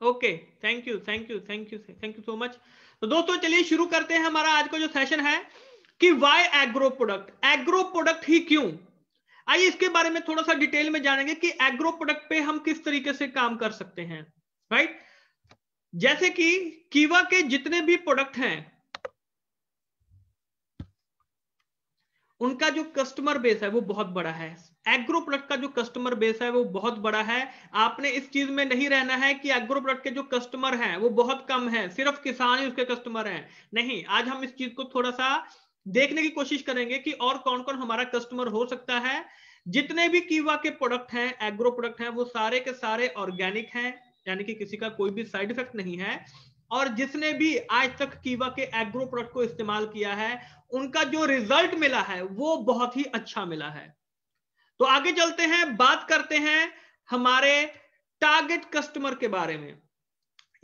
Okay thank you thank you thank you thank you so much तो दोस्तों, चलिए शुरू करते हैं हमारा आज का जो सेशन है कि why agro product agro product ही क्यों? आइए इसके बारे में थोड़ा सा डिटेल में जानेंगे कि एग्रो प्रोडक्ट पे हम किस तरीके से काम कर सकते हैं राइट जैसे कि कीवा के जितने भी प्रोडक्ट हैं उनका जो कस्टमर बेस है वो बहुत बड़ा है। एग्रो प्रोडक्ट का जो कस्टमर बेस है वो बहुत बड़ा है। आपने इस चीज़ में नहीं रहना है कि एग्रो प्रोडक्ट के जो कस्टमर हैं वो बहुत कम है, सिर्फ़ किसान ही उसके कस्टमर हैं। नहीं, आज हम इस चीज़ को थोड़ा सा देखने की कोशिश करेंगे कि और कौन कौन हमारा कस्टमर हो सकता है। जितने भी कीवा के प्रोडक्ट हैं एग्रो प्रोडक्ट हैं, वो सारे के सारे ऑर्गेनिक हैं, यानी कि किसी का कोई भी साइड इफ़ेक्ट नहीं है। और जिसने भी आज तक कीवा के एग्रो प्रोडक्ट को इस्तेमाल किया है, उनका जो रिज़ल्ट मिला है, वो बहुत ही अच्छा मिला है। तो आगे चलते हैं, बात करते हैं हमारे टारगेट कस्टमर के बारे में।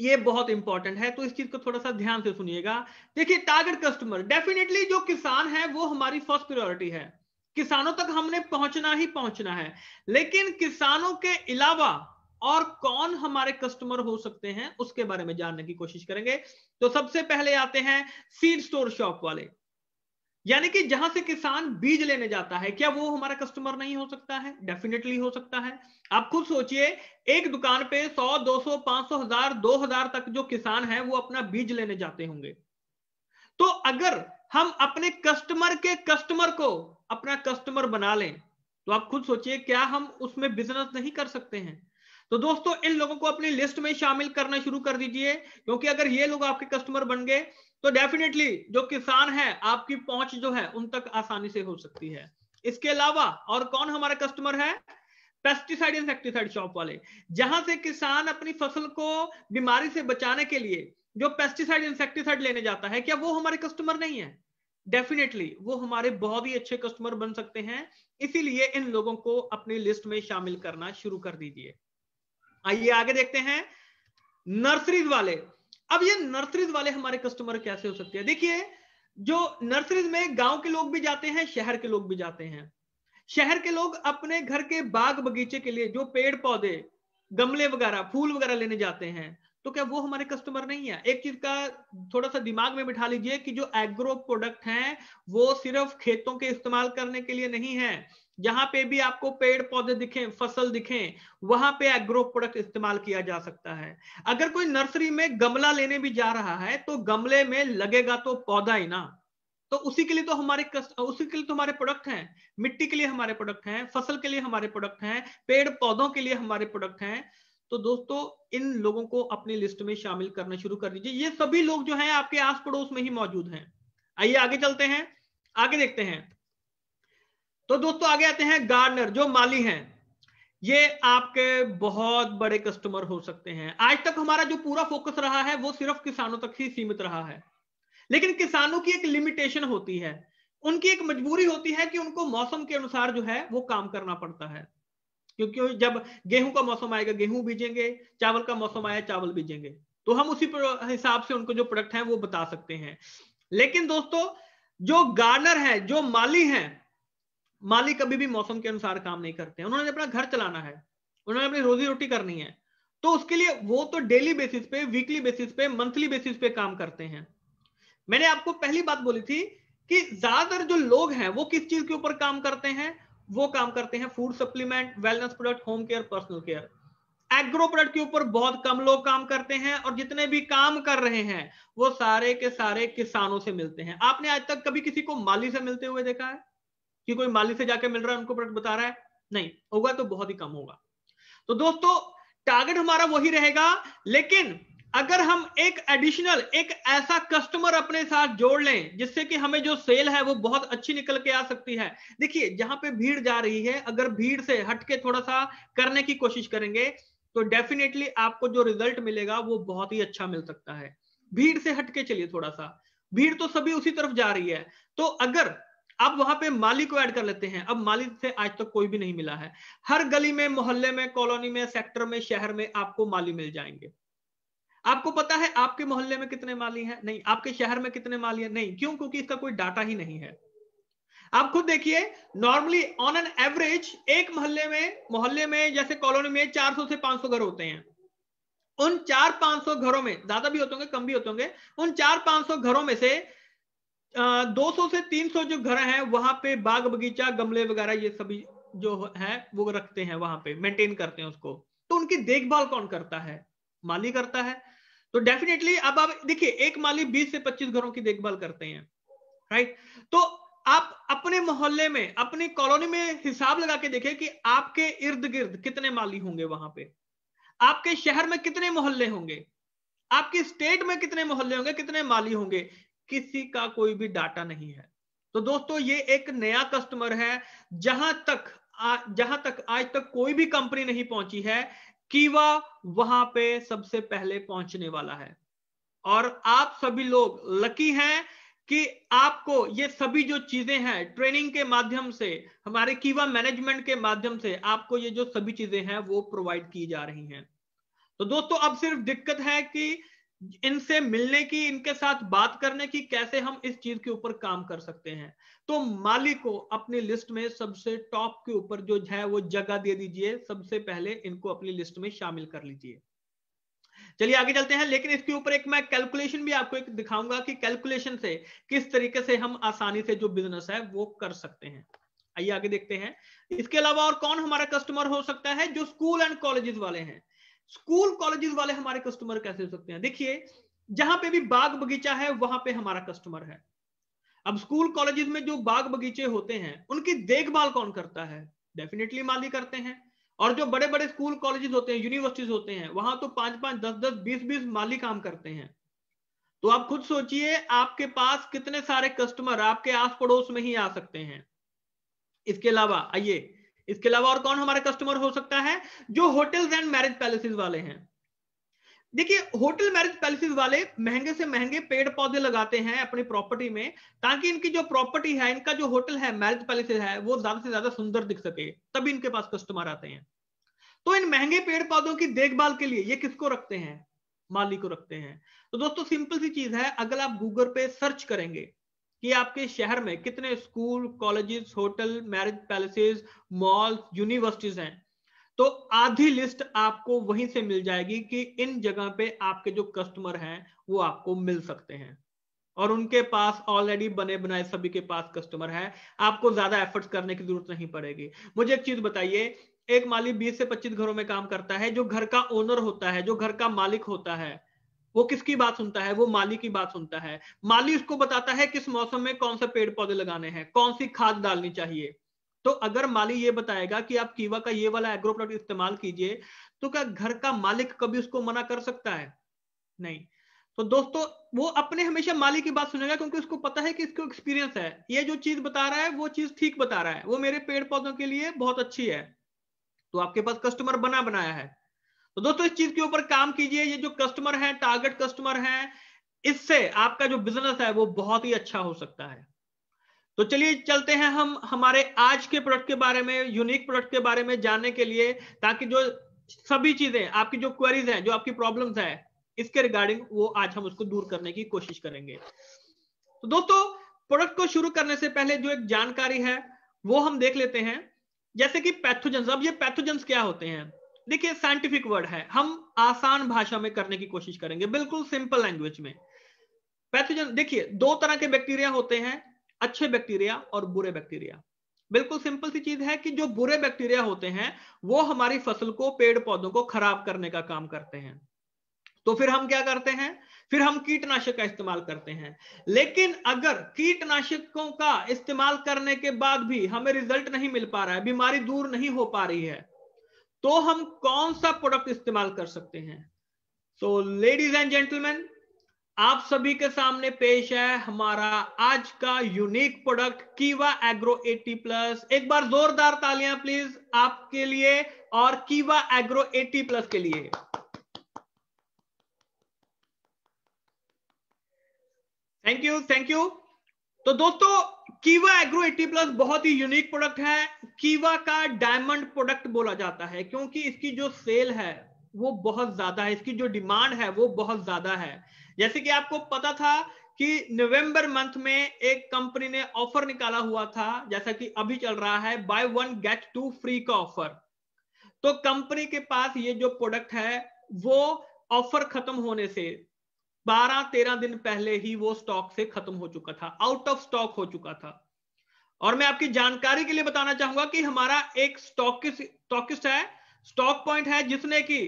ये बहुत इंपॉर्टेंट है तो इस चीज़ को थोड़ा सा ध्यान से सुनिएगा। देखिए टारगेट कस्टमर डेफिनेटली जो किसान है, वो हमारी फ़र्स्ट प्रायोरिटी है। किसानों तक हमने पहुँचना ही पहुँचना है। लेकिन किसानों के अलावा और कौन हमारे कस्टमर हो सकते हैं उसके बारे में जानने की कोशिश करेंगे। तो सबसे पहले आते हैं सीड स्टोर शॉप वाले। यानी कि जहाँ से किसान बीज लेने जाता है क्या वो हमारा कस्टमर नहीं हो सकता है? डेफिनेटली हो सकता है। आप खुद सोचिए एक दुकान पे 100, 200, 500 हज़ार 2000 तक जो किसान है वो अपना बीज लेने जाते होंगे। तो अगर हम अपने कस्टमर के कस्टमर को अपना कस्टमर बना लें तो आप खुद सोचिए क्या हम उसमें बिज़नेस नहीं कर सकते हैं? तो दोस्तों, इन लोगों को अपनी लिस्ट में शामिल करना शुरू कर दीजिए, क्योंकि अगर ये लोग आपके कस्टमर बन गए तो डेफिनेटली जो किसान है, आपकी पहुँच जो है, उन तक आसानी से हो सकती है। इसके अलावा और कौन हमारा कस्टमर है? पेस्टिसाइड इंसेक्टिसाइड शॉप वाले। जहाँ से किसान अपनी फ़सल को बीमारी से बचाने के लिए जो पेस्टिसाइड इंसेक्टिसाइड लेने जाता है, क्या वो हमारे कस्टमर नहीं है? डेफिनेटली वो हमारे बहुत ही अच्छे कस्टमर बन सकते हैं। इसीलिए इन लोगों को अपनी लिस्ट में शामिल करना शुरू कर दीजिए। आइए आगे देखते हैं। नर्सरीज वाले। अब ये नर्सरीज वाले हमारे कस्टमर कैसे हो सकते हैं? देखिए, जो नर्सरीज में गाँव के लोग भी जाते हैं, शहर के लोग भी जाते हैं। शहर के लोग अपने घर के बाग बगीचे के लिए जो पेड़ पौधे, गमले वगैरह, फूल वगैरह लेने जाते हैं तो क्या वो हमारे कस्टमर नहीं है? एक चीज़ का थोड़ा सा दिमाग में बिठा लीजिए कि जो एग्रो प्रोडक्ट हैं, वो सिर्फ़ खेतों के इस्तेमाल करने के लिए नहीं है। जहाँ पे भी आपको पेड़ पौधे दिखें, फ़सल दिखें, वहाँ पे एग्रो प्रोडक्ट इस्तेमाल किया जा सकता है। अगर कोई नर्सरी में गमला लेने भी जा रहा है तो गमले में लगेगा तो पौधा ही ना। तो उसी के लिए तो हमारे उसी के लिए तो हमारे प्रोडक्ट हैं। मिट्टी के लिए हमारे प्रोडक्ट हैं, फ़सल के लिए हमारे प्रोडक्ट हैं, पेड़ पौधों के लिए हमारे प्रोडक्ट हैं। तो दोस्तों, इन लोगों को अपनी लिस्ट में शामिल करना शुरू कर दीजिए। ये सभी लोग जो हैं, आपके आस पड़ोस में ही मौजूद हैं। आइए आगे चलते हैं, आगे देखते हैं। तो दोस्तों आगे आते हैं गार्डनर जो माली हैं। ये आपके बहुत बड़े कस्टमर हो सकते हैं। आज तक हमारा जो पूरा फोकस रहा है, वो सिर्फ़ किसानों तक ही सीमित रहा है। लेकिन किसानों की एक लिमिटेशन होती है। उनकी एक मजबूरी होती है कि उनको मौसम के अनुसार जो है, वो काम करना पड़ता है। क्योंकि जब गेहूँ का मौसम आएगा, गेहूँ बीजेंगे, चावल का मौसम आया, चावल बीजेंगे। तो हम उसी हिसाब से उनको जो प्रोडक्ट है, वो बता सकते हैं। लेकिन दोस्तों, जो गार्डनर है, जो माली हैं माली कभी भी मौसम के अनुसार काम नहीं करते हैं। उन्होंने अपना घर चलाना है, उन्होंने अपनी रोजी रोटी करनी है। तो उसके लिए वो तो डेली बेसिस पे वीकली बेसिस पे मंथली बेसिस पे काम करते हैं। मैंने आपको पहली बात बोली थी कि ज़्यादातर जो लोग हैं, वो किस चीज़ के ऊपर काम करते हैं? वो काम करते हैं food supplement wellness product home care personal care agro product के ऊपर बहुत कम लोग काम करते हैं और जितने भी काम कर रहे हैं, वो सारे के सारे किसानों से मिलते हैं। आपने आज तक कभी किसी को माली से मिलते हुए देखा है? कि कोई माली से जाके मिल रहा है, उनको प्रोडक्ट बता रहा है? नहीं, होगा तो बहुत ही कम होगा। तो दोस्तों टारगेट हमारा वही रहेगा, लेकिन अगर हम एक एडिशनल एक ऐसा कस्टमर अपने साथ जोड़ लें, जिससे कि हमें जो सेल है वो बहुत अच्छी निकल के आ सकती है। देखिए, जहाँ पे भीड़ जा रही है, अगर भीड़ से हटके थोड़ा सा करने की कोशिश करेंगे तो डेफिनेटली आपको जो रिज़ल्ट मिलेगा, वो बहुत ही अच्छा मिल सकता है। भीड़ से हटके चलिए थोड़ा सा। भीड़ तो सभी उसी तरफ़ जा रही है। तो अगर अब वहाँ पे माली को ऐड कर लेते हैं। अब माली से आज तक तो कोई भी नहीं मिला है। हर गली में, मोहल्ले में, कॉलोनी में, सेक्टर में, शहर में आपको माली मिल जाएँगे। आपको पता है आपके मोहल्ले में कितने माली हैं? नहीं, आपके शहर में कितने माली हैं? नहीं, क्यों? क्योंकि इसका कोई डाटा ही नहीं है। आप खुद देखिए नॉर्मली ऑन एन एवरेज एक मोहल्ले में मोहल्ले में जैसे कॉलोनी में 400 से 500 घर होते हैं। उन चार पाँच सौ घरों में, ज़्यादा भी होते होंगे, कम भी होते होंगे, उन चार पाँच सौ घरों में से दो सौ से तीन सौ जो घर हैं, वहाँ पे बाग बगीचा, गमले वगैरह, ये सभी जो है, वो रखते हैं वहाँ पे मेंटेन करते हैं उसको। तो उनकी देखभाल कौन करता है? माली करता है। तो डेफिनेटली अब आप देखिए, एक माली 20 से 25 घरों की देखभाल करते हैं राइट तो आप अपने मोहल्ले में, अपनी कॉलोनी में हिसाब लगा के देखें कि आपके इर्द गिर्द कितने माली होंगे वहाँ पे। आपके शहर में कितने मोहल्ले होंगे? आपकी स्टेट में कितने मोहल्ले होंगे, कितने माली होंगे? किसी का कोई भी डाटा नहीं है। तो दोस्तों ये एक नया कस्टमर है जहाँ तक आ, जहाँ तक आज तक कोई भी कंपनी नहीं पहुँची है कीवा वहाँ पे सबसे पहले पहुँचने वाला है। और आप सभी लोग लकी हैं कि आपको ये सभी जो चीज़ें हैं ट्रेनिंग के माध्यम से हमारे कीवा मैनेजमेंट के माध्यम से आपको ये जो सभी चीज़ें हैं वो प्रोवाइड की जा रही हैं। तो दोस्तों अब सिर्फ़ दिक्कत है कि इनसे मिलने की, इनके साथ बात करने की कैसे हम इस चीज़ के ऊपर काम कर सकते हैं? तो माली को अपनी लिस्ट में सबसे टॉप के ऊपर जो है वो जगह दे दीजिए। सबसे पहले इनको अपनी लिस्ट में शामिल कर लीजिए। चलिए आगे चलते हैं, लेकिन इसके ऊपर एक मैं कैलकुलेशन भी आपको एक दिखाऊँगा कि कैलकुलेशन से किस तरीके से हम आसानी से जो बिज़नेस है वो कर सकते हैं। आइए आगे देखते हैं। इसके अलावा और कौन हमारा कस्टमर हो सकता है? जो स्कूल एंड कॉलेजेस वाले हैं। स्कूल कॉलेजेस वाले हमारे कस्टमर कैसे हो सकते हैं? देखिए, जहाँ पे भी बाग बगीचा है, वहाँ पे हमारा कस्टमर है। अब स्कूल कॉलेजेस में जो बाग बगीचे होते हैं, उनकी देखभाल कौन करता है? डेफिनेटली माली करते हैं। और जो बड़े बड़े स्कूल कॉलेजेस होते हैं यूनिवर्सिटीज होते हैं, वहाँ तो पाँच पाँच दस दस बीस बीस माली काम करते हैं। तो आप खुद सोचिए, आपके पास कितने सारे कस्टमर आपके आस पड़ोस में ही आ सकते हैं। इसके अलावा, आइए इसके अलावा और कौन हमारे कस्टमर हो सकता है? जो होटल्स एंड मैरिज पैलेसेस वाले हैं। देखिए होटल मैरिज पैलेसेस वाले महँगे से महँगे पेड़ पौधे लगाते हैं अपनी प्रॉपर्टी में, ताकि इनकी जो प्रॉपर्टी है, इनका जो होटल है मैरिज पैलेसेस है, वो ज़्यादा से ज़्यादा सुंदर दिख सके। तभी इनके पास कस्टमर आते हैं। तो इन महँगे पेड़ पौधों की देखभाल के लिए ये किसको रखते हैं? माली को रखते हैं। तो दोस्तों सिंपल सी चीज़ है, अगर आप गूगल पे सर्च करेंगे कि आपके शहर में कितने school, colleges, hotel, marriage palaces mall universities हैं? तो आधी लिस्ट आपको वहीं से मिल जाएगी कि इन जगह पे आपके जो कस्टमर हैं, वो आपको मिल सकते हैं। और उनके पास ऑलरेडी बने बनाए सभी के पास कस्टमर है। आपको ज़्यादा एफर्ट्स करने की ज़रूरत नहीं पड़ेगी। मुझे एक चीज़ बताइए, एक मालिक 20 से 25 घरों में काम करता है, जो घर का ओनर होता है, जो घर का मालिक होता है वो किसकी बात सुनता है? वो माली की बात सुनता है। माली उसको बताता है किस मौसम में कौन से पेड़ पौधे लगाने हैं, कौन सी खाद डालनी चाहिए। तो अगर माली ये बताएगा कि आप कीवा का ये वाला एग्रो प्रोडक्ट इस्तेमाल कीजिए तो क्या घर का मालिक कभी उसको मना कर सकता है? नहीं। तो दोस्तों, वो अपने हमेशा माली की बात सुनेगा क्योंकि उसको पता है कि इसको एक्सपीरियंस है। ये जो चीज़ बता रहा है, वो चीज़ ठीक बता रहा है। वो मेरे पेड़ पौधों के लिए बहुत अच्छी है। तो आपके पास कस्टमर बना बनाया है। तो दोस्तों, इस चीज़ के ऊपर काम कीजिए। ये जो कस्टमर है टारगेट कस्टमर है, इससे आपका जो बिज़नेस है, वो बहुत ही अच्छा हो सकता है। तो चलिए, चलते हैं हम हमारे आज के प्रोडक्ट के बारे में यूनिक प्रोडक्ट के बारे में जानने के लिए, ताकि जो सभी चीज़ें, आपकी जो क्वेरीज हैं, जो आपकी प्रॉब्लम्स है, इसके रिगार्डिंग वो आज हम उसको दूर करने की कोशिश करेंगे। तो दोस्तों प्रोडक्ट को शुरू करने से पहले जो एक जानकारी है, वो हम देख लेते हैं। जैसे कि पैथोजेंस अब ये पैथोजेंस क्या होते हैं? देखिए साइंटिफिक वर्ड है। हम आसान भाषा में करने की कोशिश करेंगे, बिल्कुल सिंपल लैंग्वेज में। पैथोजन देखिए, दो तरह के बैक्टीरिया होते हैं, अच्छे बैक्टीरिया और बुरे बैक्टीरिया बिल्कुल सिंपल सी चीज़ है कि जो बुरे बैक्टीरिया होते हैं, वो हमारी फ़सल को, पेड़ पौधों को खराब करने का काम करते हैं। तो फिर हम क्या करते हैं? फिर हम कीटनाशक का इस्तेमाल करते हैं। लेकिन अगर कीटनाशकों का इस्तेमाल करने के बाद भी हमें रिज़ल्ट नहीं मिल पा रहा है, बीमारी दूर नहीं हो पा रही है तो हम कौन सा प्रोडक्ट इस्तेमाल कर सकते हैं? सो लेडीज़ एंड जेंटलमैन आप सभी के सामने पेश है हमारा आज का unique product Keeva agro 80 plus एक बार जोरदार तालियाँ प्लीज़ आपके लिए और कीवा एग्रो 80 प्लस के लिए। थैंक यू थैंक यू तो दोस्तों कीवा एग्रो 80 प्लस बहुत ही यूनिक प्रोडक्ट है। कीवा का डायमंड प्रोडक्ट बोला जाता है, क्योंकि इसकी जो सेल है, वो बहुत ज़्यादा है। इसकी जो डिमांड है, वो बहुत ज़्यादा है। जैसे कि आपको पता था कि नवंबर मंथ में एक कंपनी ने ऑफ़र निकाला हुआ था, जैसा कि अभी चल रहा है buy one get two free का ऑफ़र तो कंपनी के पास ये जो प्रोडक्ट है, वो ऑफ़र खत्म होने से 12-13 दिन पहले ही वो स्टॉक से खत्म हो चुका था आउट ऑफ़ स्टॉक हो चुका था। और मैं आपकी जानकारी के लिए बताना चाहूँगा कि हमारा एक स्टॉकिस्ट है स्टॉक पॉइंट है, जिसने की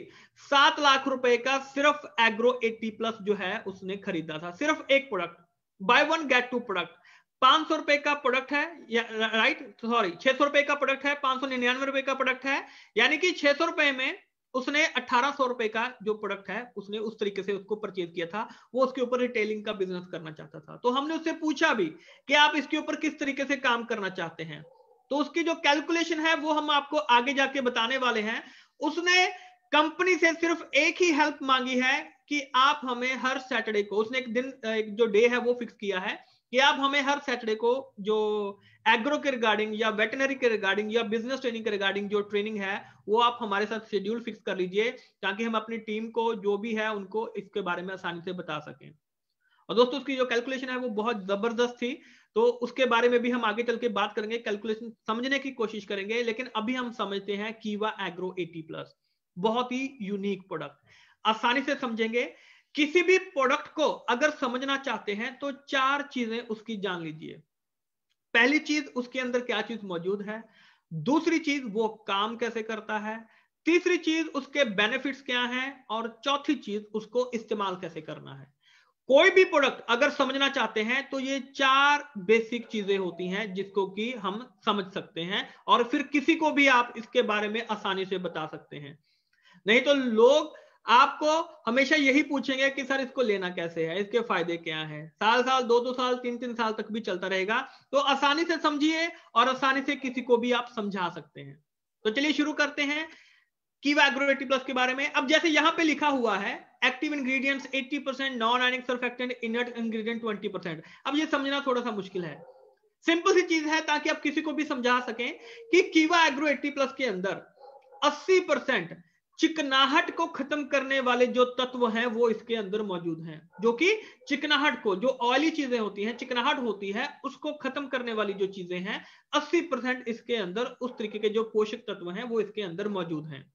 सात लाख रुपए का सिर्फ़ एग्रो 80 प्लस जो है, उसने खरीदा था। सिर्फ़ एक product buy one get two product पाँच सौ रुपए का प्रोडक्ट है राइट सॉरी छह सौ रुपए का प्रोडक्ट है, पाँच सौ निन्यानवे रुपए का प्रोडक्ट है, यानी कि छह सौ रुपए में उसने अठारह सौ रुपए का जो प्रोडक्ट है, उसने उस तरीके से उसको परचेज किया था। वो उसके ऊपर रिटेलिंग का बिज़नेस करना चाहता था। तो हमने उससे पूछा भी कि आप इसके ऊपर किस तरीके से काम करना चाहते हैं। तो उसकी जो कैलकुलेशन है, वो हम आपको आगे जाके बताने वाले हैं। उसने कंपनी से सिर्फ़ एक ही हेल्प मांगी है कि आप हमें हर सैटरडे को, उसने एक दिन, एक जो डे है, वो फिक्स किया है। कि आप हमें हर सैटरडे को जो एग्रो के रिगार्डिंग या वेटनरी के रिगार्डिंग या बिज़नेस ट्रेनिंग के रिगार्डिंग जो ट्रेनिंग है, वो आप हमारे साथ शेड्यूल फिक्स कर लीजिए ताकि हम अपनी टीम को जो भी है उनको इसके बारे में आसानी से बता सकें। और दोस्तों, उसकी जो कैलकुलेशन है वो बहुत ज़बरदस्त थी तो उसके बारे में भी हम आगे चल के बात करेंगे कैलकुलेशन समझने की कोशिश करेंगे, लेकिन अभी हम समझते हैं कीवा एग्रो 80 प्लस बहुत ही यूनिक प्रोडक्ट आसानी से समझेंगे। किसी भी प्रोडक्ट को अगर समझना चाहते हैं तो चार चीज़ें उसकी जान लीजिए। पहली चीज़, उसके अंदर क्या चीज़ मौजूद है? दूसरी चीज़, वो काम कैसे करता है? तीसरी चीज़, उसके बेनिफिट्स क्या हैं? और चौथी चीज़, उसको इस्तेमाल कैसे करना है? कोई भी प्रोडक्ट अगर समझना चाहते हैं तो ये चार बेसिक चीज़ें होती हैं जिसको कि हम समझ सकते हैं और फिर किसी को भी आप इसके बारे में आसानी से बता सकते हैं। नहीं तो लोग आपको हमेशा यही पूछेंगे कि सर इसको लेना कैसे है, इसके फ़ायदे क्या हैं? साल साल दो दो साल तीन तीन साल तक भी चलता रहेगा। तो आसानी से समझिए और आसानी से किसी को भी आप समझा सकते हैं। तो चलिए शुरू करते हैं कीवा एग्रोवेटी प्लस के बारे में। अब जैसे यहाँ पे लिखा हुआ है active ingredients 80 percent non ionic surfactant inert ingredient 20 percent अब ये समझना थोड़ा सा मुश्किल है। सिंपल सी चीज़ है ताकि आप किसी को भी समझा सकें कि कीवा एग्रो 80 प्लस के अंदर 80 परसेंट चिकनाहट को खत्म करने वाले जो तत्व हैं, वो इसके अंदर मौजूद हैं। जो कि चिकनाहट को, जो ऑयली चीज़ें होती हैं, चिकनाहट होती है, उसको खत्म करने वाली जो चीज़ें हैं 80 परसेंट इसके अंदर, उस तरीके के जो पोषक तत्व हैं, वो इसके अंदर मौजूद हैं।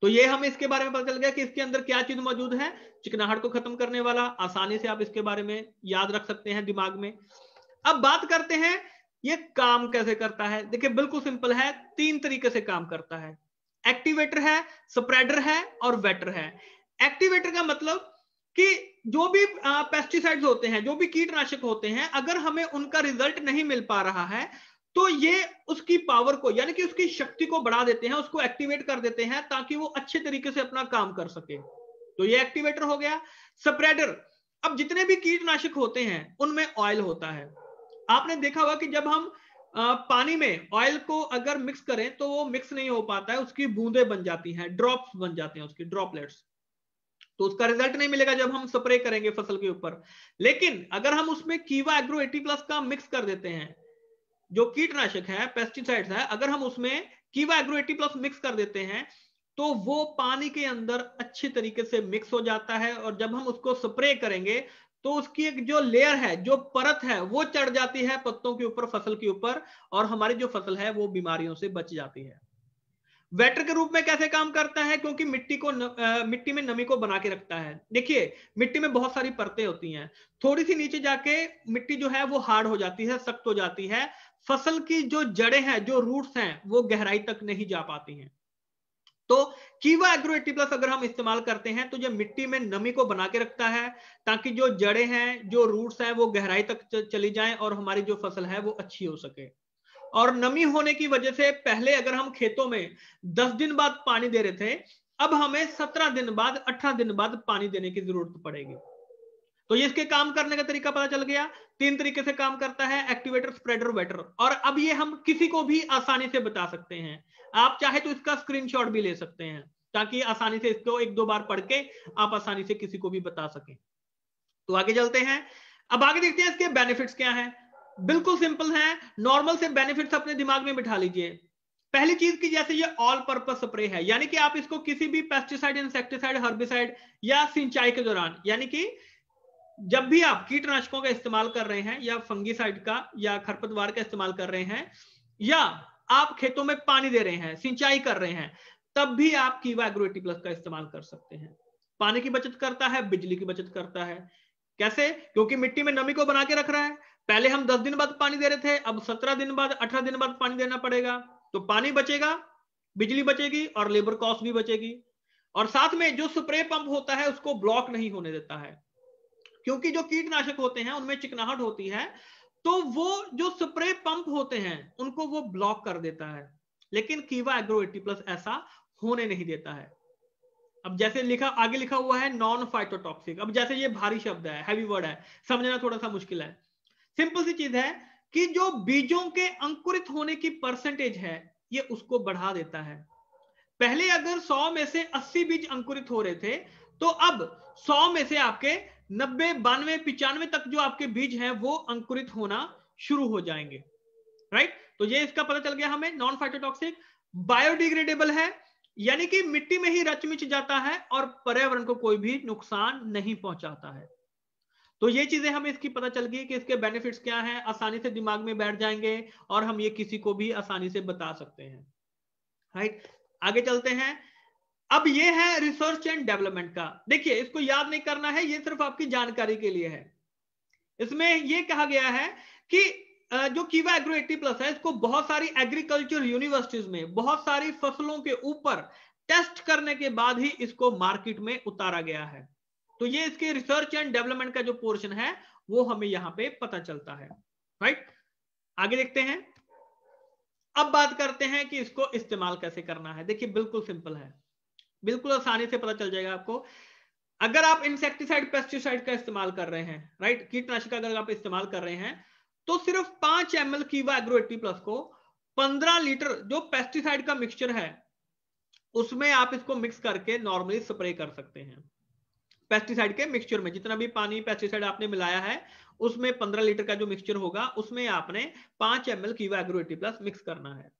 तो ये हमें इसके बारे में पता चल गया कि इसके अंदर क्या चीज़ मौजूद है। चिकनाहट को खत्म करने वाला, आसानी से आप इसके बारे में याद रख सकते हैं दिमाग में। अब बात करते हैं, ये काम कैसे करता है? देखिए, बिल्कुल सिंपल है, तीन तरीके से काम करता है। एक्टिवेटर है, स्प्रेडर है और वेटर है। एक्टिवेटर का मतलब कि जो भी पेस्टिसाइड्स होते हैं, जो भी कीटनाशक होते हैं, अगर हमें उनका रिज़ल्ट नहीं मिल पा रहा है तो ये उसकी पावर को, यानी कि उसकी शक्ति को बढ़ा देते हैं, उसको एक्टिवेट कर देते हैं, ताकि वो अच्छे तरीके से अपना काम कर सके। तो ये एक्टिवेटर हो गया। स्प्रेडर अब जितने भी कीटनाशक होते हैं, उनमें ऑयल होता है। आपने देखा होगा कि जब हम पानी में ऑयल को अगर मिक्स करें तो वो मिक्स नहीं हो पाता है, उसकी बूंदे बन जाती हैं ड्रॉप्स बन जाते हैं उसकी ड्रॉपलेट्स तो उसका रिज़ल्ट नहीं मिलेगा जब हम स्प्रे करेंगे फ़सल के ऊपर। लेकिन अगर हम उसमें कीवा एग्रो 80 प्लस का मिक्स कर देते हैं, जो कीटनाशक है पेस्टिसाइड्स है, अगर हम उसमें कीवा एग्रो 80 प्लस मिक्स कर देते हैं तो वो पानी के अंदर अच्छे तरीके से मिक्स हो जाता है और जब हम उसको स्प्रे करेंगे तो उसकी एक जो लेयर है जो परत है वो चढ़ जाती है पत्तों के ऊपर फ़सल के ऊपर और हमारी जो फ़सल है वो बीमारियों से बच जाती है। वेटर के रूप में कैसे काम करता है? क्योंकि मिट्टी को न, आ, मिट्टी में नमी को बना के रखता है। देखिए मिट्टी में बहुत सारी परतें होती हैं। थोड़ी सी नीचे जाके मिट्टी जो है वो हार्ड हो जाती है सख्त हो जाती है। फ़सल की जो जड़ें हैं जो रूट्स हैं वो गहराई तक नहीं जा पाती हैं। तो कीवा एग्रो एटी प्लस अगर हम इस्तेमाल करते हैं तो ये मिट्टी में नमी को बना के रखता है, ताकि जो जड़े हैं, जो रूट्स हैं, वो गहराई तक चली जाएँ और हमारी जो फ़सल है, वो अच्छी हो सके। और नमी होने की वजह से पहले अगर हम खेतों में दस दिन बाद पानी दे रहे थे, अब हमें सत्रह दिन बाद, अठारह दिन बाद पानी देने की ज़रूरत पड़ेगी। तो ये इसके काम करने का तरीका पता चल गया। तीन तरीके से काम करता है एक्टिवेटर स्प्रेडर वेटर और अब ये हम किसी को भी आसानी से बता सकते हैं। आप चाहे तो इसका स्क्रीनशॉट भी ले सकते हैं, ताकि आसानी से इसको एक दो बार पढ़ के आप आसानी से किसी को भी बता सकें। तो आगे चलते हैं। अब आगे देखते हैं इसके बेनिफिट्स क्या हैं। बिल्कुल सिंपल है नॉर्मल से बेनिफिट्स अपने दिमाग में बिठा लीजिए। पहली चीज़ की जैसे ये ऑल पर्पज स्प्रे है, यानी कि आप इसको किसी भी पेस्टिसाइड इंसेक्टिसाइड हर्बिसाइड या सिंचाई के दौरान, यानी कि जब भी आप कीटनाशकों का इस्तेमाल कर रहे हैं या फंगीसाइड का या खरपतवार का इस्तेमाल कर रहे हैं या आप खेतों में पानी दे रहे हैं, सिंचाई कर रहे हैं, तब भी आप कीवा एग्रोटी प्लस का इस्तेमाल कर सकते हैं। पानी की बचत करता है, बिजली की बचत करता है। कैसे? क्योंकि मिट्टी में नमी को बना के रख रहा है। पहले हम दस दिन बाद पानी दे रहे थे, अब सत्रह दिन बाद, अठारह दिन बाद पानी देना पड़ेगा। तो पानी बचेगा, बिजली बचेगी और लेबर कॉस्ट भी बचेगी। और साथ में जो स्प्रे पंप होता है, उसको ब्लॉक नहीं होने देता है। क्योंकि जो कीटनाशक होते हैं, उनमें चिकनाहट होती है तो वो जो स्प्रे पंप होते हैं, उनको वो ब्लॉक कर देता है। लेकिन कीवा एग्रो एटी प्लस ऐसा होने नहीं देता है। अब जैसे लिखा, आगे लिखा हुआ है नॉन फाइटोटॉक्सिक अब जैसे ये भारी शब्द है हैवी वर्ड है, समझना थोड़ा सा मुश्किल है। सिंपल सी चीज़ है कि जो बीजों के अंकुरित होने की परसेंटेज है, ये उसको बढ़ा देता है। पहले अगर 100 में से 80 बीज अंकुरित हो रहे थे तो अब 100 में से आपके नब्बे, बानवे, पिचानवे तक जो आपके बीज हैं, वो अंकुरित होना शुरू हो जाएँगे। राइट तो ये इसका पता चल गया हमें नॉन फाइटोटॉक्सिक बायोडिग्रेडेबल है, यानी कि मिट्टी में ही रच मिच जाता है और पर्यावरण को कोई भी नुकसान नहीं पहुंचाता है। तो ये चीज़ें हमें इसकी पता चल गई कि इसके बेनिफिट्स क्या हैं, आसानी से दिमाग में बैठ जाएँगे और हम ये किसी को भी आसानी से बता सकते हैं। राइट आगे चलते हैं। अब ये है रिसर्च एंड डेवलपमेंट का। देखिए, इसको याद नहीं करना है, ये सिर्फ़ आपकी जानकारी के लिए है। इसमें ये कहा गया है कि जो कीवा एग्रो एट्टी प्लस है, इसको बहुत सारी एग्रीकल्चर यूनिवर्सिटीज में, बहुत सारी फ़सलों के ऊपर टेस्ट करने के बाद ही इसको मार्केट में उतारा गया है। तो ये इसके रिसर्च एंड डेवलपमेंट का जो पोर्शन है, वो हमें यहाँ पे पता चलता है। राइट आगे देखते हैं। अब बात करते हैं कि इसको इस्तेमाल कैसे करना है। देखिए, बिल्कुल सिंपल है। बिल्कुल आसानी से पता चल जाएगा आपको। अगर आप इंसेक्टिसाइड पेस्टिसाइड का इस्तेमाल कर रहे हैं राइट कीटनाशक अगर आप इस्तेमाल कर रहे हैं तो सिर्फ़ पाँच M L Keeva agro eighty plus को पंद्रह लीटर जो पेस्टिसाइड का मिक्सचर है, उसमें आप इसको मिक्स करके नॉर्मली स्प्रे कर सकते हैं। पेस्टिसाइड के मिक्सचर में जितना भी पानी पेस्टिसाइड आपने मिलाया है, उसमें पंद्रह लीटर का जो मिक्सचर होगा, उसमें आपने पाँच M L Keeva agro eighty plus mix करना है।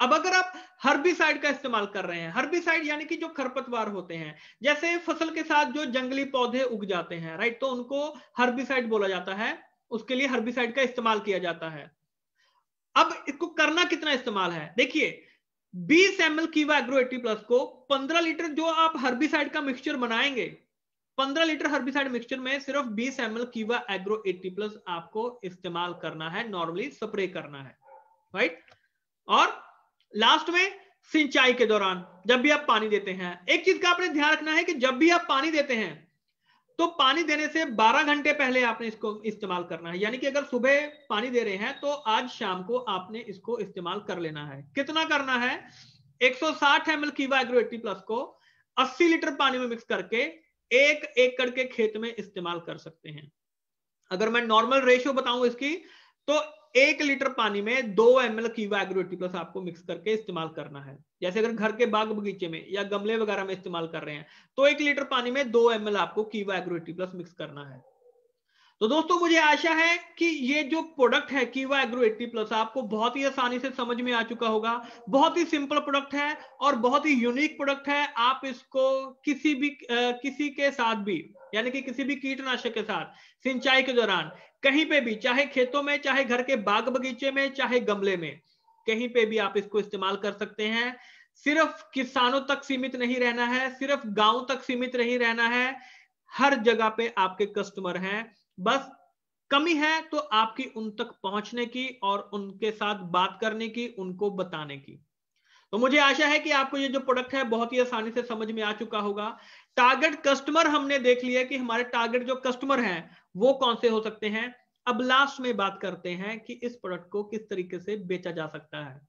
अब अगर आप हर्बिसाइड का इस्तेमाल कर रहे हैं हर्बिसाइड यानी कि जो खरपतवार होते हैं, जैसे फ़सल के साथ जो जंगली पौधे उग जाते हैं राइट तो उनको हर्बिसाइड बोला जाता है, उसके लिए हर्बिसाइड का इस्तेमाल किया जाता है। अब इसको करना कितना इस्तेमाल है? देखिए 20 M L Keeva agro eighty plus को 15 लीटर जो आप हर्बिसाइड का मिक्सचर बनाएँगे 15 लीटर हर्बिसाइड मिक्सचर में सिर्फ़ 20 M L Keeva agro eighty plus आपको इस्तेमाल करना है नॉर्मली स्प्रे करना है राइट और लास्ट में सिंचाई के दौरान, जब भी आप पानी देते हैं, एक चीज़ का आपने ध्यान रखना है कि जब भी आप पानी देते हैं तो पानी देने से 12 घंटे पहले आपने इसको इस्तेमाल करना है। यानी कि अगर सुबह पानी दे रहे हैं तो आज शाम को आपने इसको इस्तेमाल कर लेना है। कितना करना है? 160 सौ M L Keeva agro eighty plus को 80 लीटर पानी में मिक्स करके एक एकड़ के खेत में इस्तेमाल कर सकते हैं। अगर मैं नॉर्मल रेशियो बताऊँ इसकी तो एक लीटर पानी में दो M L agro eighty plus आपको मिक्स करके इस्तेमाल करना है। जैसे अगर घर के बाग बगीचे में या गमले वगैरह में इस्तेमाल कर रहे हैं तो एक लीटर पानी में दो एम आपको कीवा एग्रोटी प्लस मिक्स करना है। तो दोस्तों मुझे आशा है कि ये जो प्रोडक्ट है कीवा एग्रो एट्टी प्लस आपको बहुत ही आसानी से समझ में आ चुका होगा। बहुत ही सिंपल प्रोडक्ट है और बहुत ही यूनिक प्रोडक्ट है। आप इसको किसी भी आ, किसी के साथ भी यानी कि किसी भी कीटनाशक के साथ सिंचाई के दौरान कहीं पे भी, चाहे खेतों में, चाहे घर के बाग बगीचे में, चाहे गमले में, कहीं पे भी आप इसको इस्तेमाल कर सकते हैं। सिर्फ़ किसानों तक सीमित नहीं रहना है, सिर्फ़ गाँव तक सीमित नहीं रहना है, हर जगह पे आपके कस्टमर हैं। बस कमी है तो आपकी उन तक पहुँचने की और उनके साथ बात करने की, उनको बताने की। तो मुझे आशा है कि आपको ये जो प्रोडक्ट है, बहुत ही आसानी से समझ में आ चुका होगा। टारगेट कस्टमर हमने देख लिया कि हमारे टारगेट जो कस्टमर हैं वो कौन से हो सकते हैं? अब लास्ट में बात करते हैं कि इस प्रोडक्ट को किस तरीके से बेचा जा सकता है।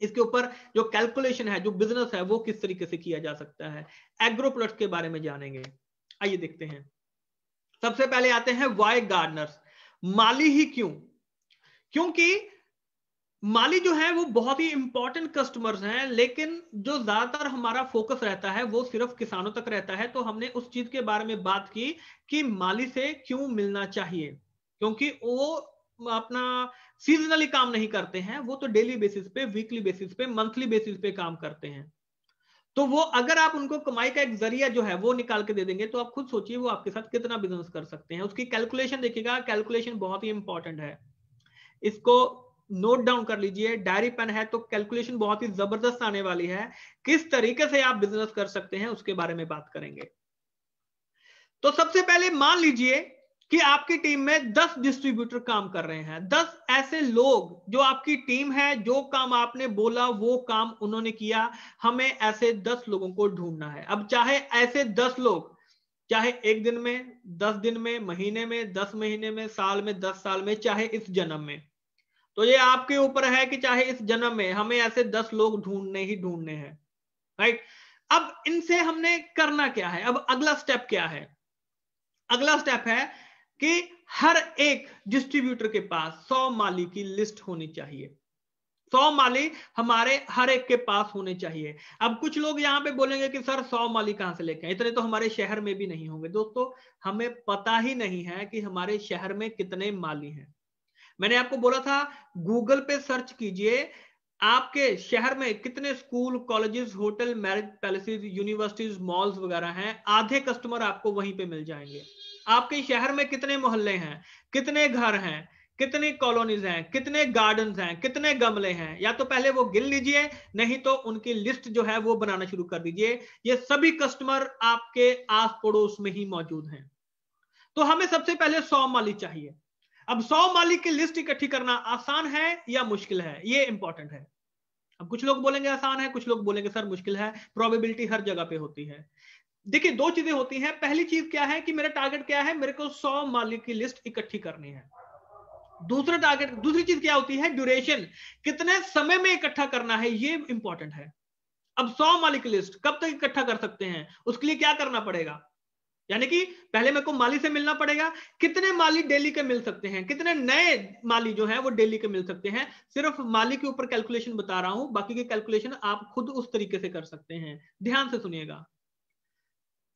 इसके ऊपर जो कैलकुलेशन है, जो बिज़नेस है, वो किस तरीके से किया जा सकता है? एग्रो प्रोडक्ट के बारे में जानेंगे। आइए देखते हैं। सबसे पहले आते हैं वाई गार्डनर्स माली ही क्यों? क्योंकि माली जो है वो बहुत ही इंपॉर्टेंट कस्टमर्स हैं, लेकिन जो ज़्यादातर हमारा फोकस रहता है, वो सिर्फ़ किसानों तक रहता है। तो हमने उस चीज़ के बारे में बात की कि माली से क्यों मिलना चाहिए, क्योंकि वो अपना सीजनली काम नहीं करते हैं, वो तो डेली बेसिस पे वीकली बेसिस पे मंथली बेसिस पे काम करते हैं। तो वो अगर आप उनको कमाई का एक ज़रिया जो है वो निकाल के दे देंगे तो आप खुद सोचिए वो आपके साथ कितना बिज़नेस कर सकते हैं। उसकी कैलकुलेशन देखिएगा कैलकुलेशन बहुत ही इंपॉर्टेंट है। इसको नोट डाउन कर लीजिए डायरी पेन है तो कैलकुलेशन बहुत ही ज़बरदस्त आने वाली है। किस तरीके से आप बिज़नेस कर सकते हैं उसके बारे में बात करेंगे। तो सबसे पहले मान लीजिए कि आपकी टीम में 10 डिस्ट्रीब्यूटर काम कर रहे हैं। 10 ऐसे लोग जो आपकी टीम है, जो काम आपने बोला, वो काम उन्होंने किया, हमें ऐसे 10 लोगों को ढूंढना है। अब चाहे ऐसे 10 लोग, चाहे एक दिन में 10 दिन में, महीने में 10 महीने में, साल में 10 साल में, चाहे इस जन्म में तो ये आपके ऊपर है कि चाहे इस जन्म में हमें ऐसे 10 लोग ढूँढने ही ढूँढने हैं राइट अब इनसे हमने करना क्या है? अब अगला स्टेप क्या है? अगला स्टेप है कि हर एक डिस्ट्रीब्यूटर के पास सौ माली की लिस्ट होनी चाहिए। सौ माली हमारे हर एक के पास होने चाहिए। अब कुछ लोग यहाँ पे बोलेंगे कि, सर, सौ माली कहाँ से लेके इतने तो हमारे शहर में भी नहीं होंगे। दोस्तों, हमें पता ही नहीं है कि हमारे शहर में कितने माली हैं। मैंने आपको बोला था गूगल पे सर्च कीजिए, आपके शहर में कितने school colleges hotel marriage palaces universities malls वगैरह हैं, आधे कस्टमर आपको वहीं पे मिल जाएँगे। आपके शहर में कितने मोहल्ले हैं, कितने घर हैं, कितनी कॉलोनीज हैं, कितने गार्डन हैं, कितने गमले हैं, या तो पहले वो गिन लीजिए, नहीं तो उनकी लिस्ट जो है वो बनाना शुरू कर दीजिए। ये सभी कस्टमर आपके आस पड़ोस में ही मौजूद हैं। तो हमें सबसे पहले सौ माली चाहिए। अब सौ मालिक की लिस्ट इकट्ठी करना आसान है या मुश्किल है? ये इंपॉर्टेंट है। अब कुछ लोग बोलेंगे आसान है, कुछ लोग बोलेंगे, सर, मुश्किल है। प्रोबेबिलिटी हर जगह पे होती है। देखिए, दो चीज़ें होती हैं। पहली चीज़ क्या है कि मेरा टारगेट क्या है? मेरे को सौ मालिक की लिस्ट इकट्ठी करनी है। दूसरा टारगेट दूसरी चीज़ क्या होती है? ड्यूरेशन कितने समय में इकट्ठा करना है? ये इंपॉर्टेंट है। अब सौ मालिक लिस्ट कब तक इकट्ठा कर सकते हैं? उसके लिए क्या करना पड़ेगा? यानी कि पहले मेरे को माली से मिलना पड़ेगा। कितने माली डेली के मिल सकते हैं? कितने नए माली जो है, वो डेली के मिल सकते हैं? सिर्फ़ माली के ऊपर कैलकुलेशन बता रहा हूँ, बाकी के कैलकुलेशन आप खुद उस तरीके से कर सकते हैं। ध्यान से सुनिएगा।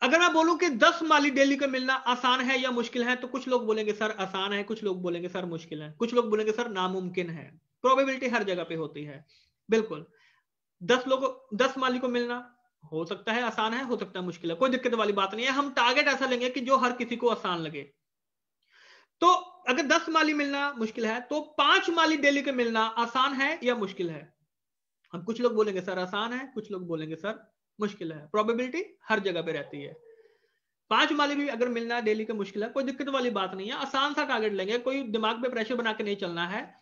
अगर मैं बोलूँ कि 10 माली डेली का मिलना आसान है या मुश्किल है तो कुछ लोग बोलेंगे, सर, आसान है। कुछ लोग बोलेंगे, सर, मुश्किल है। कुछ लोग बोलेंगे, सर, नामुमकिन है। प्रोबेबिलिटी हर जगह पे होती है। बिल्कुल। दस लोग, दस माली को मिलना हो सकता है, आसान है, हो सकता है मुश्किल है। कोई दिक्कत वाली बात नहीं है। हम टारगेट ऐसा लेंगे कि जो हर किसी को आसान लगे। तो अगर दस माली मिलना मुश्किल है तो पाँच माली डेली के मिलना आसान है या मुश्किल है? हम कुछ लोग बोलेंगे, सर, आसान है। कुछ लोग बोलेंगे, सर, मुश्किल है। प्रोबेबिलिटी हर जगह पे रहती है। पाँच माली भी अगर मिलना डेली का मुश्किल है, कोई दिक्कत वाली बात नहीं है। आसान सा टारगेट लेंगे। कोई दिमाग पे प्रेशर बना के नहीं चलना है।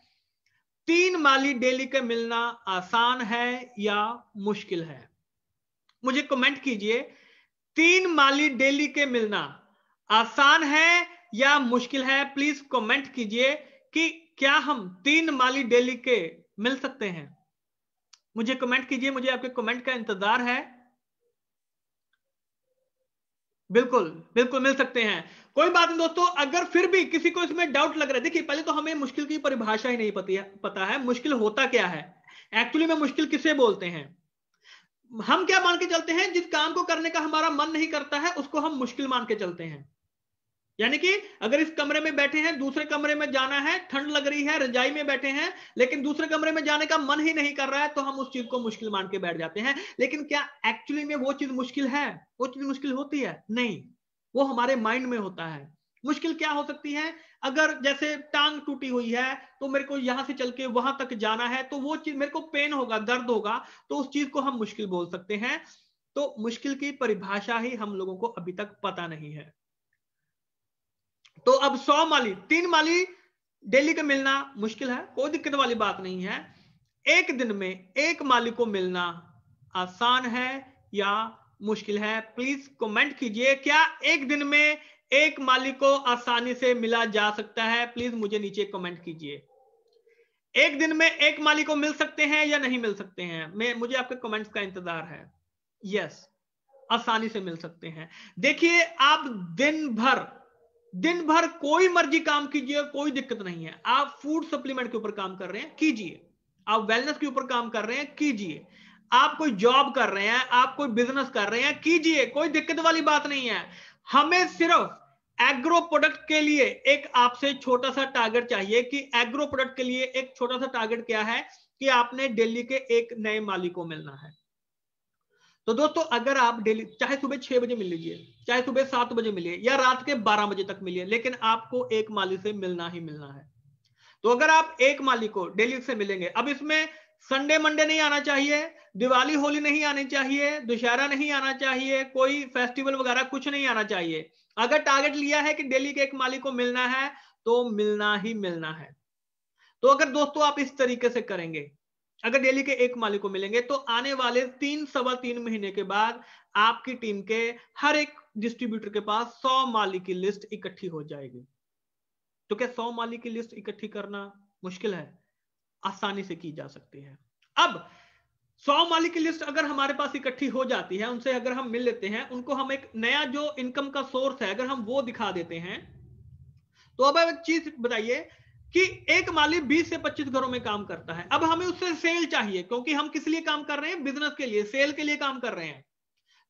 तीन माली डेली के मिलना आसान है या मुश्किल है? मुझे कमेंट कीजिए। तीन माली डेली के मिलना आसान है या मुश्किल है? प्लीज़ कमेंट कीजिए कि क्या हम तीन माली डेली के मिल सकते हैं। मुझे कमेंट कीजिए, मुझे आपके कमेंट का इंतज़ार है। बिल्कुल बिल्कुल मिल सकते हैं। कोई बात नहीं दोस्तों, अगर फिर भी किसी को इसमें डाउट लग रहा है, देखिए, पहले तो हमें मुश्किल की परिभाषा ही नहीं पती है मुश्किल होता क्या है? एक्चुअली में मुश्किल किसे बोलते हैं? हम क्या मान के चलते हैं? जिस काम को करने का हमारा मन नहीं करता है, उसको हम मुश्किल मान के चलते हैं। यानी कि अगर इस कमरे में बैठे हैं, दूसरे कमरे में जाना है, ठंड लग रही है, रजाई में बैठे हैं, लेकिन दूसरे कमरे में जाने का मन ही नहीं कर रहा है तो हम उस चीज़ को मुश्किल मान के बैठ जाते हैं। लेकिन क्या एक्चुअली में वो चीज़ मुश्किल है? वो चीज़ मुश्किल होती है? नहीं। वो हमारे माइंड में होता है। मुश्किल क्या हो सकती है? अगर जैसे टांग टूटी हुई है तो मेरे को यहाँ से चल के वहाँ तक जाना है तो वो चीज़, मेरे को पेन होगा, दर्द होगा तो उस चीज़ को हम मुश्किल बोल सकते हैं। तो मुश्किल की परिभाषा ही हम लोगों को अभी तक पता नहीं है। तो अब सौ माली, तीन माली डेली का मिलना मुश्किल है, कोई दिक्कत वाली बात नहीं है। एक दिन में एक माली को मिलना आसान है या मुश्किल है? प्लीज़ कमेंट कीजिए, क्या एक दिन में एक मालिक को आसानी से मिला जा सकता है। प्लीज़ मुझे नीचे कमेंट कीजिए। एक दिन में एक मालिक को मिल सकते हैं या नहीं मिल सकते हैं? मैं, मुझे आपके कमेंट्स का इंतज़ार है। यस आसानी से मिल सकते हैं। देखिए, आप दिन भर दिन भर कोई मर्ज़ी काम कीजिए, कोई दिक्कत नहीं है। आप फ़ूड सप्लीमेंट के ऊपर काम कर रहे हैं, कीजिए। आप वेलनेस के ऊपर काम कर रहे हैं, कीजिए। आप कोई जॉब कर रहे हैं, आप कोई बिज़नेस कर रहे हैं, कीजिए। कोई दिक्कत वाली बात नहीं है। हमें सिर्फ़ एग्रो प्रोडक्ट के लिए एक आपसे छोटा सा टारगेट चाहिए कि एग्रो प्रोडक्ट के लिए एक छोटा सा टारगेट क्या है कि आपने दिल्ली के एक नए मालिक को मिलना है। तो दोस्तों, अगर आप डेली, चाहे सुबह छह बजे मिल लीजिए, चाहे सुबह सात बजे मिलिए या रात के बारह बजे तक मिलिए, लेकिन आपको एक माली से मिलना ही मिलना है। तो अगर आप एक मालिक को डेली से मिलेंगे, अब इसमें संडे मंडे नहीं आना चाहिए, दिवाली, होली नहीं आनी चाहिए, दशहरा नहीं आना चाहिए, कोई फेस्टिवल वगैरह कुछ नहीं आना चाहिए। अगर टारगेट लिया है कि डेली के एक मालिक को मिलना है तो मिलना ही मिलना है। तो अगर दोस्तों आप इस तरीके से करेंगे, अगर डेली के एक मालिक को मिलेंगे तो आने वाले तीन, सवा तीन महीने के बाद आपकी टीम के हर एक डिस्ट्रीब्यूटर के पास सौ मालिक की लिस्ट इकट्ठी हो जाएगी। तो क्या सौ मालिक की लिस्ट इकट्ठी करना मुश्किल है? आसानी से की जा सकती है। अब, सौ मालिक की लिस्ट अगर हमारे पास इकट्ठी हो जाती है, उनसे अगर हम मिल लेते हैं, उनको हम एक नया जो इनकम का सोर्स है, अगर हम वो दिखा देते हैं तो अब एक चीज़ बताइए कि एक माली 20 से 25 घरों में काम करता है। अब हमें उससे सेल चाहिए, क्योंकि हम किस लिए काम कर रहे हैं? बिज़नेस के लिए, सेल के लिए काम कर रहे हैं।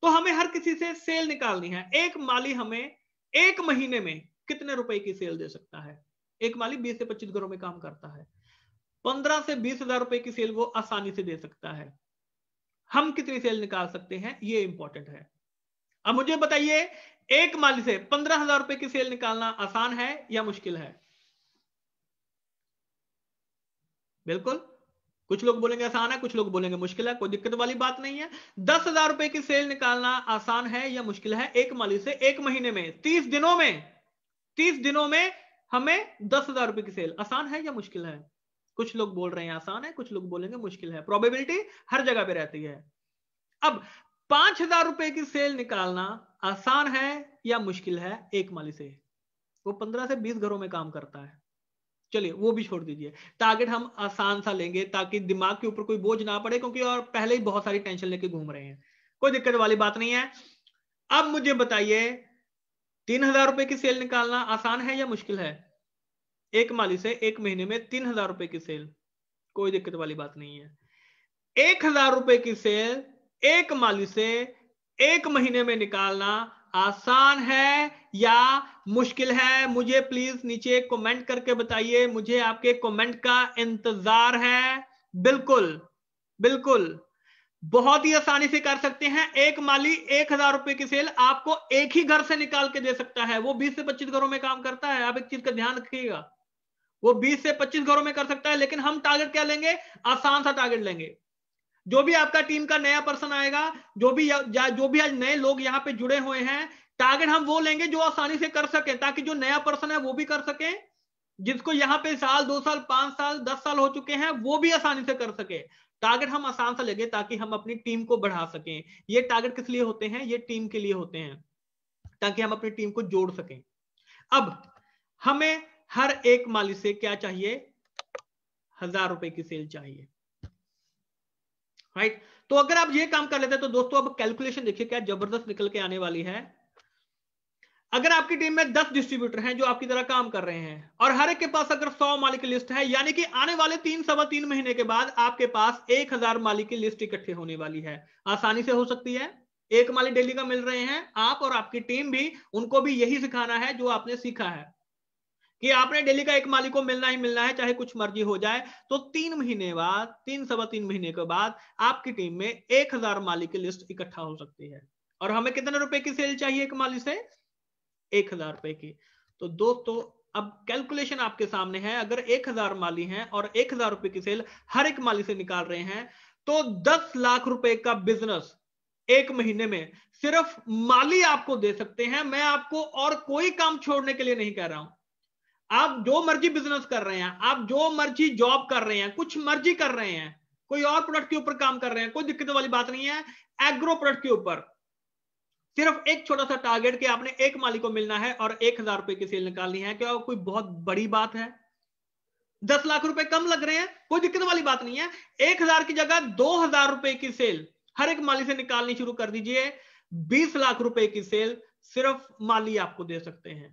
तो हमें हर किसी से सेल निकालनी है। एक माली हमें एक महीने में कितने रुपए की सेल दे सकता है? एक माली 20 से 25 घरों में काम करता है। 15 से बीस हज़ार रुपए की सेल वो आसानी से दे सकता है। हम कितनी सेल निकाल सकते हैं? ये इंपॉर्टेंट है। अब मुझे बताइए, एक माली से पंद्रह हज़ार रुपए की सेल निकालना आसान है या मुश्किल है? बिल्कुल। कुछ लोग बोलेंगे आसान है, कुछ लोग बोलेंगे मुश्किल है, कोई दिक्कत वाली बात नहीं है। दस हज़ार रुपए की सेल निकालना आसान है या मुश्किल है? एक माली से एक महीने में, तीस दिनों में, तीस दिनों में हमें दस हज़ार रुपए की सेल आसान है या मुश्किल है? कुछ लोग बोल रहे हैं आसान है, कुछ लोग बोलेंगे मुश्किल है। प्रोबेबिलिटी हर जगह पे रहती है। अब पाँच हज़ार रुपए की सेल निकालना आसान है या मुश्किल है? एक माली से। वो पंद्रह से बीस घरों में काम करता है। चलिए, वो भी छोड़ दीजिए। टारगेट हम आसान सा लेंगे ताकि दिमाग के ऊपर कोई बोझ ना पड़े, क्योंकि और पहले ही बहुत सारी टेंशन लेके घूम रहे हैं। कोई दिक्कत वाली बात नहीं है। अब मुझे बताइए, तीन हज़ार रुपए की सेल निकालना आसान है या मुश्किल है? एक माली से एक महीने में तीन हज़ार रुपए की सेल। कोई दिक्कत वाली बात नहीं है। एक हज़ार रुपए की सेल, एक माली से एक महीने में निकालना आसान है या मुश्किल है? मुझे प्लीज़ नीचे कमेंट करके बताइए। मुझे आपके कमेंट का इंतज़ार है। बिल्कुल बिल्कुल। बहुत ही आसानी से कर सकते हैं। एक माली एक हज़ार रुपए की सेल आपको एक ही घर से निकाल के दे सकता है। वो बीस से पच्चीस घरों में काम करता है। आप एक चीज़ का ध्यान रखिएगा। वो बीस से पच्चीस घरों में कर सकता है लेकिन हम टारगेट क्या लेंगे? आसान सा टारगेट लेंगे। जो भी आपका टीम का नया पर्सन आएगा जो भी या, जो भी आज नए लोग यहाँ पे जुड़े हुए हैं टारगेट हम वो लेंगे जो आसानी से कर सके ताकि जो नया पर्सन है वो भी कर सके जिसको यहाँ पे साल दो साल पाँच साल दस साल हो चुके हैं वो भी आसानी से कर सके। टारगेट हम आसान से लेंगे ताकि हम अपनी टीम को बढ़ा सकें। ये टारगेट किस लिए होते हैं? ये टीम के लिए होते हैं ताकि हम अपनी टीम को जोड़ सकें। अब हमें हर एक माली से क्या चाहिए? हज़ार रुपए की सेल चाहिए। Right right? तो अगर आप ये काम कर लेते हैं तो दोस्तों, अब कैलकुलेशन देखिए क्या ज़बरदस्त निकल के आने वाली है। अगर आपकी टीम में 10 डिस्ट्रीब्यूटर हैं जो आपकी तरह काम कर रहे हैं, और हर एक के पास अगर 100 मालिक की लिस्ट है, यानी कि आने वाले तीन, सवा तीन महीने के बाद आपके पास 1000 मालिक की लिस्ट इकट्ठी होने वाली है। आसानी से हो सकती है। एक मालिक डेली का मिल रहे हैं, आप और आपकी टीम भी, उनको भी यही सिखाना है जो आपने सीखा है। कि आपने डेली का एक मालिक को मिलना ही मिलना है, चाहे कुछ मर्ज़ी हो जाए तो तीन महीने बाद, तीन सवा तीन महीने के बाद आपकी टीम में एक हज़ार मालिक की लिस्ट इकट्ठा हो सकती है। और हमें कितने रुपए की सेल चाहिए एक मालिक से? एक हज़ार रुपए की। तो दोस्तों, अब कैलकुलेशन आपके सामने है। अगर एक हज़ार माली हैं और एक हज़ार रुपए की सेल हर एक माली से निकाल रहे हैं तो दस लाख रुपए का बिज़नेस एक महीने में सिर्फ़ माली आपको दे सकते हैं। मैं आपको और कोई काम छोड़ने के लिए नहीं कह रहा हूँ। आप जो मर्ज़ी बिज़नेस कर रहे हैं, आप जो मर्ज़ी जॉब कर रहे हैं, कुछ मर्ज़ी कर रहे हैं, कोई और प्रोडक्ट के ऊपर काम कर रहे हैं, कोई दिक्कत वाली बात नहीं है एग्रो प्रोडक्ट के ऊपर। सिर्फ़ एक छोटा सा टारगेट कि आपने एक मालिक को मिलना है और एक हज़ार रुपए की सेल निकालनी है, क्या कोई बहुत बड़ी बात है? दस लाख रुपए कम लग रहे हैं, कोई दिक्कत वाली बात नहीं है। एक हज़ार की जगह दो हज़ार रुपए की सेल हर एक माली से निकालनी शुरू कर दीजिए, बीस लाख रुपए की सेल सिर्फ़ माली आपको दे सकते हैं।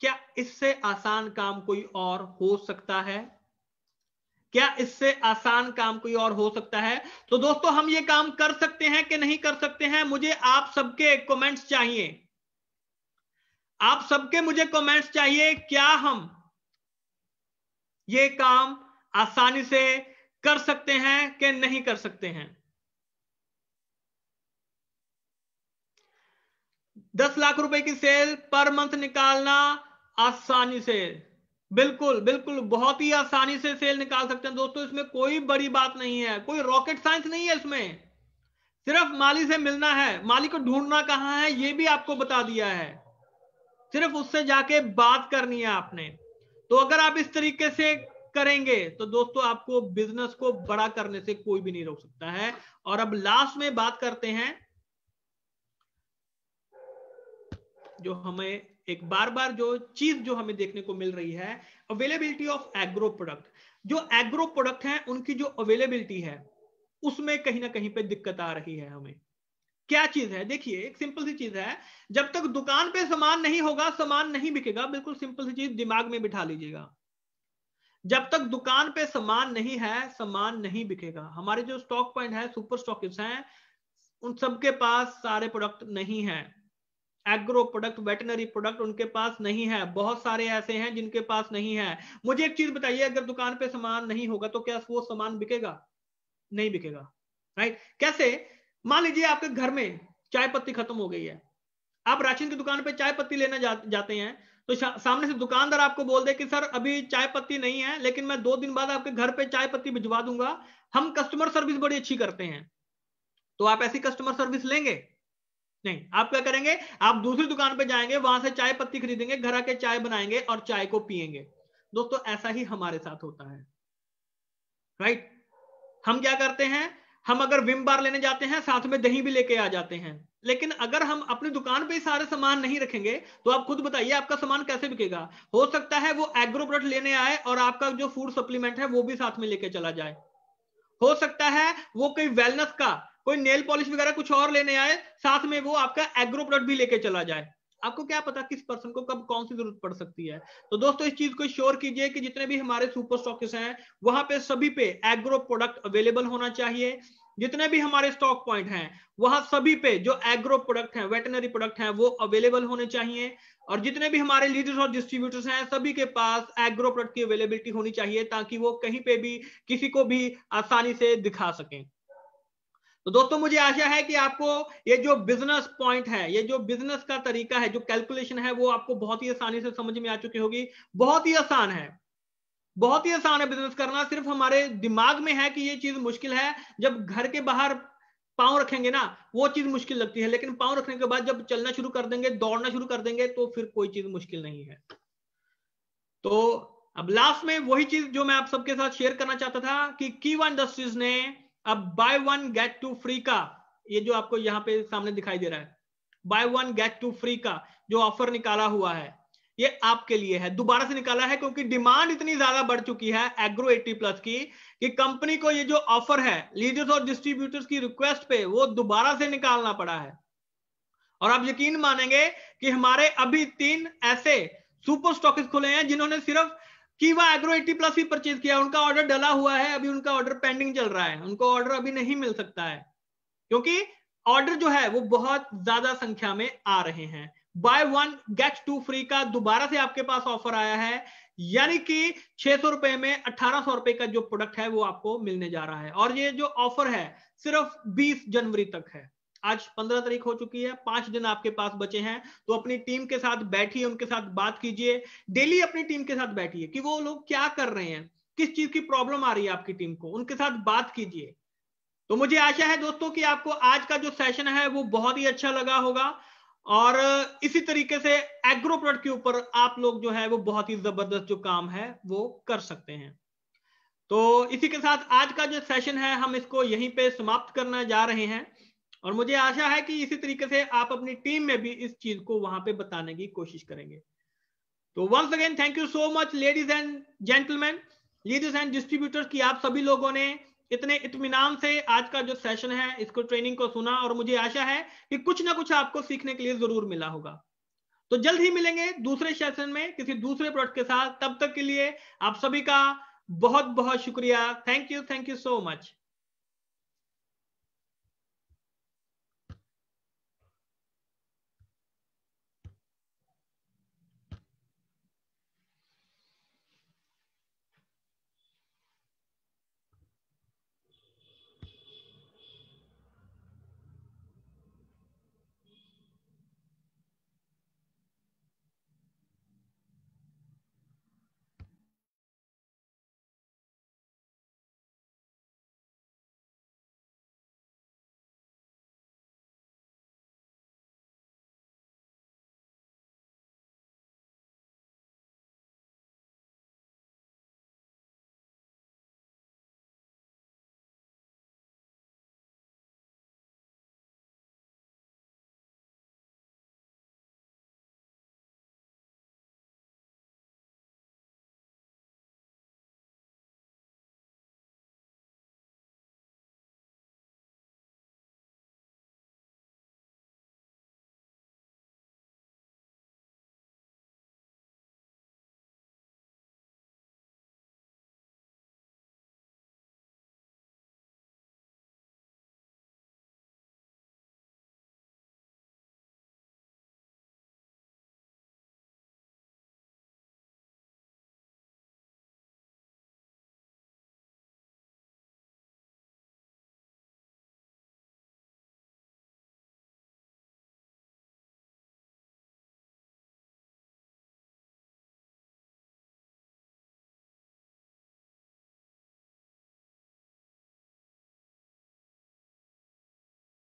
क्या इससे आसान काम कोई और हो सकता है? क्या इससे आसान काम कोई और हो सकता है? तो दोस्तों, हम ये काम कर सकते हैं कि नहीं कर सकते हैं? मुझे आप सबके कमेंट्स चाहिए। आप सबके मुझे कमेंट्स चाहिए, क्या हम ये काम आसानी से कर सकते हैं कि नहीं कर सकते हैं? दस लाख रुपए की सेल पर मंथ निकालना आसानी से, बिल्कुल बिल्कुल, बहुत ही आसानी से सेल निकाल सकते हैं। दोस्तों, इसमें कोई बड़ी बात नहीं है, कोई रॉकेट साइंस नहीं है इसमें। सिर्फ़ माली से मिलना है, माली को ढूंढना कहाँ है, ये भी आपको बता दिया है। सिर्फ़ उससे जाके बात करनी है आपने। तो अगर आप इस तरीके से करेंगे तो दोस्तों, आपको बिज़नेस को बड़ा करने से कोई भी नहीं रोक सकता है। और अब लास्ट में बात करते हैं, जो हमें एक बार बार जो चीज़ जो हमें देखने को मिल रही है अवेलेबिलिटी ऑफ़ एग्रो प्रोडक्ट जो एग्रो प्रोडक्ट है, उनकी जो अवेलेबिलिटी है, उसमें कहीं ना कहीं पे दिक्कत आ रही है हमें। क्या चीज़ है? देखिए, एक सिंपल सी चीज़ है। जब तक दुकान पे सामान नहीं होगा, सामान नहीं बिकेगा, बिल्कुल सिंपल सी चीज़, दिमाग में बिठा लीजिएगा। जब तक दुकान पे सामान नहीं है, सामान नहीं बिकेगा। हमारे जो स्टॉक पॉइंट है सुपर स्टॉकिस्ट हैं, उन सबके पास सारे प्रोडक्ट नहीं है। एग्रो प्रोडक्ट वेटनरी प्रोडक्ट उनके पास नहीं है। बहुत सारे ऐसे हैं जिनके पास नहीं है। मुझे एक चीज़ बताइए अगर दुकान पे सामान नहीं होगा तो क्या वो सामान बिकेगा? नहीं बिकेगा राइट कैसे? मान लीजिए आपके घर में चाय पत्ती खत्म हो गई है। आप राशन की दुकान पे चाय पत्ती लेने जा, जाते हैं तो सामने से दुकानदार आपको बोल दे कि सर अभी चाय पत्ती नहीं है लेकिन मैं दो दिन बाद आपके घर पे चाय पत्ती भिजवा दूँगा। हम कस्टमर सर्विस बड़ी अच्छी करते हैं। तो आप ऐसी कस्टमर सर्विस लेंगे? नहीं, आप क्या करेंगे? आप दूसरी दुकान पे जाएँगे, वहाँ से चाय पत्ती खरीदेंगे, घर आके चाय बनाएँगे और चाय को पिएँगे दोस्तों, ऐसा ही हमारे साथ होता है। राइट हम क्या करते हैं? हम अगर विम बार लेने जाते हैं, साथ में दही भी लेके आ जाते हैं। लेकिन अगर हम अपनी दुकान पे सारे सामान नहीं रखेंगे तो आप खुद बताइए, आपका सामान कैसे बिकेगा? हो सकता है वो एग्रो प्रोडक्ट लेने आए और आपका जो फ़ूड सप्लीमेंट है, वो भी साथ में लेके चला जाए। हो सकता है वो कोई वेलनेस का कोई नेल पॉलिश वगैरह कुछ और लेने आए, साथ में वो आपका एग्रो प्रोडक्ट भी लेके चला जाए। आपको क्या पता किस पर्सन को कब कौन सी ज़रूरत पड़ सकती है। तो दोस्तों, इस चीज़ को श्योर कीजिए कि जितने भी हमारे सुपर स्टॉकिस हैं, वहाँ पे सभी पे एग्रो प्रोडक्ट अवेलेबल होना चाहिए। जितने भी हमारे स्टॉक पॉइंट हैं, वहाँ सभी पे जो एग्रो प्रोडक्ट हैं वेटनरी प्रोडक्ट हैं, वो अवेलेबल होने चाहिए। और जितने भी हमारे लीडर्स और डिस्ट्रीब्यूटर्स हैं, सभी के पास एग्रो प्रोडक्ट की अवेलेबिलिटी होनी चाहिए, ताकि वो कहीं पे भी किसी को भी आसानी से दिखा सकें। तो दोस्तों, मुझे आशा है कि आपको ये जो बिज़नेस पॉइंट है, ये जो बिज़नेस का तरीका है, जो कैलकुलेशन है, वो आपको बहुत ही आसानी से समझ में आ चुकी होगी। बहुत ही आसान है। बहुत ही आसान है बिज़नेस करना। सिर्फ़ हमारे दिमाग में है कि ये चीज़ मुश्किल है। जब घर के बाहर पाँव रखेंगे ना, वो चीज़ मुश्किल लगती है। लेकिन पाँव रखने के बाद जब चलना शुरू कर देंगे, दौड़ना शुरू कर देंगे तो फिर कोई चीज़ मुश्किल नहीं है। तो अब लास्ट में वही चीज़ जो मैं आप सबके साथ शेयर करना चाहता था कि की वन इंडस्ट्रीज़ ने अब buy one get two free का, ये जो आपको यहाँ पे सामने दिखाई दे रहा है। Buy one get two free का जो ऑफ़र निकाला हुआ है, ये आपके लिए है। दोबारा से निकाला है क्योंकि डिमांड इतनी ज़्यादा बढ़ चुकी है एग्रो 80 प्लस की कि कंपनी को ये जो ऑफ़र है लीडर्स और डिस्ट्रीब्यूटर्स की रिक्वेस्ट पे वो दोबारा से निकालना पड़ा है। और आप यकीन मानेंगे कि हमारे अभी तीन ऐसे सुपर स्टॉकिस खुले हैं जिन्होंने सिर्फ़ कीवा एग्रो एटी प्लस ही परचेज किया, उनका ऑर्डर डला हुआ है, अभी उनका ऑर्डर पेंडिंग चल रहा है। उनको ऑर्डर अभी नहीं मिल सकता है। क्योंकि ऑर्डर जो है, वो बहुत ज़्यादा संख्या में आ रहे हैं। Buy one get two free का दोबारा से आपके पास ऑफ़र आया है। यानी कि छह सौ रुपए में अठारह सौ रुपए का जो प्रोडक्ट है, वो आपको मिलने जा रहा है। और ये जो ऑफ़र है, सिर्फ़ 20 जनवरी तक है। आज पंद्रह तारीख हो चुकी है, पाँच दिन आपके पास बचे हैं तो अपनी टीम के साथ बैठिए, उनके साथ बात कीजिए, डेली अपनी टीम के साथ बैठिए कि वो लोग क्या कर रहे हैं, किस चीज़ की प्रॉब्लम आ रही है आपकी टीम को, उनके साथ बात कीजिए। तो मुझे आशा है दोस्तों कि आपको आज का जो सेशन है वो बहुत ही अच्छा लगा होगा और इसी तरीके से एग्रो प्रोडक्ट के ऊपर आप लोग जो है वो बहुत ही ज़बरदस्त जो काम है वो कर सकते हैं। तो इसी के साथ आज का जो सेशन है, हम इसको यहीं पे समाप्त करना जा रहे हैं। और मुझे आशा है कि इसी तरीके से आप अपनी टीम में भी इस चीज़ को वहाँ पे बताने की कोशिश करेंगे। तो once again thank you so much ladies and gentleman leaders and distributors की आप सभी लोगों ने इतने इत्मीनान से आज का जो सेशन है, इसको ट्रेनिंग को सुना और मुझे आशा है कि कुछ ना कुछ आपको सीखने के लिए ज़रूर मिला होगा। तो जल्द ही मिलेंगे दूसरे सेशन में किसी दूसरे प्रोडक्ट के साथ। तब तक के लिए आप सभी का बहुत बहुत शुक्रिया। Thank you thank you so much